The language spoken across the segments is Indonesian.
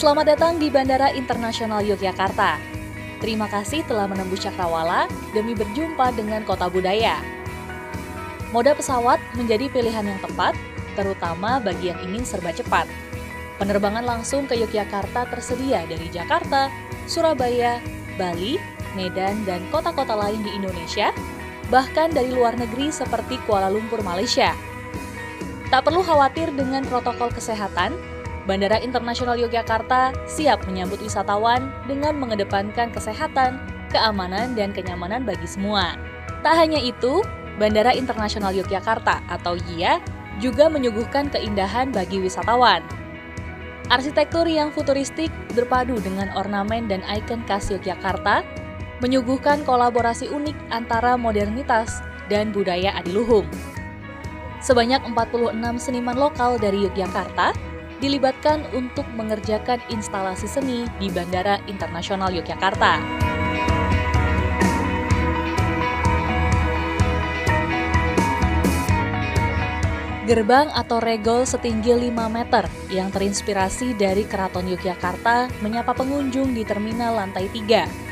Selamat datang di Bandara Internasional Yogyakarta. Terima kasih telah menembus cakrawala demi berjumpa dengan kota budaya. Moda pesawat menjadi pilihan yang tepat, terutama bagi yang ingin serba cepat. Penerbangan langsung ke Yogyakarta tersedia dari Jakarta, Surabaya, Bali, Medan, dan kota-kota lain di Indonesia, bahkan dari luar negeri seperti Kuala Lumpur, Malaysia. Tak perlu khawatir dengan protokol kesehatan, Bandara Internasional Yogyakarta siap menyambut wisatawan dengan mengedepankan kesehatan, keamanan, dan kenyamanan bagi semua. Tak hanya itu, Bandara Internasional Yogyakarta atau YIA juga menyuguhkan keindahan bagi wisatawan. Arsitektur yang futuristik berpadu dengan ornamen dan ikon khas Yogyakarta menyuguhkan kolaborasi unik antara modernitas dan budaya adiluhung. Sebanyak 46 seniman lokal dari Yogyakarta dilibatkan untuk mengerjakan instalasi seni di Bandara Internasional Yogyakarta. Gerbang atau regol setinggi 5 meter yang terinspirasi dari Keraton Yogyakarta menyapa pengunjung di terminal lantai 3.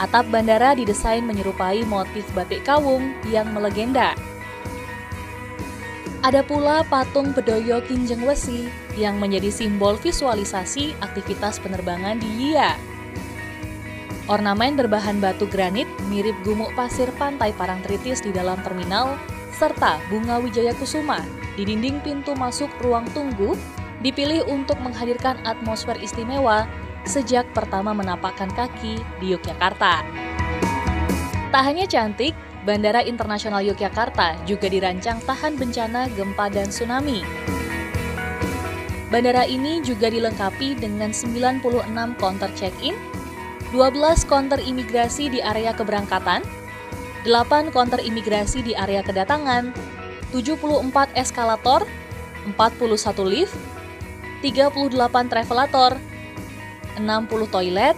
Atap bandara didesain menyerupai motif batik kawung yang melegenda ada pula patung Bedoyo Kinjeng Wesi yang menjadi simbol visualisasi aktivitas penerbangan di YIA. Ornamen berbahan batu granit mirip gumuk pasir pantai Parangtritis di dalam terminal, serta bunga wijaya kusuma di dinding pintu masuk ruang tunggu dipilih untuk menghadirkan atmosfer istimewa sejak pertama menapakkan kaki di Yogyakarta. Tak hanya cantik, Bandara Internasional Yogyakarta juga dirancang tahan bencana gempa dan tsunami. Bandara ini juga dilengkapi dengan 96 counter check-in, 12 counter imigrasi di area keberangkatan, 8 counter imigrasi di area kedatangan, 74 eskalator, 41 lift, 38 travelator, 60 toilet,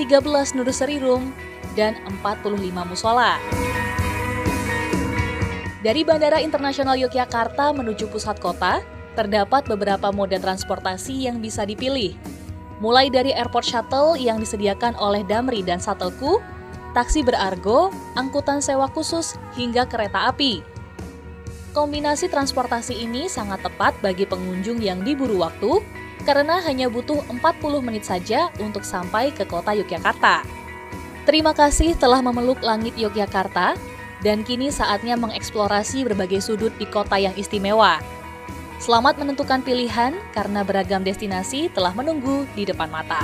13 nursery room, dan 45 musola. Dari Bandara Internasional Yogyakarta menuju pusat kota, terdapat beberapa moda transportasi yang bisa dipilih. Mulai dari airport shuttle yang disediakan oleh Damri dan Shuttleku, taksi berargo, angkutan sewa khusus, hingga kereta api. Kombinasi transportasi ini sangat tepat bagi pengunjung yang diburu waktu, karena hanya butuh 40 menit saja untuk sampai ke kota Yogyakarta. Terima kasih telah memeluk langit Yogyakarta dan kini saatnya mengeksplorasi berbagai sudut di kota yang istimewa. Selamat menentukan pilihan karena beragam destinasi telah menunggu di depan mata.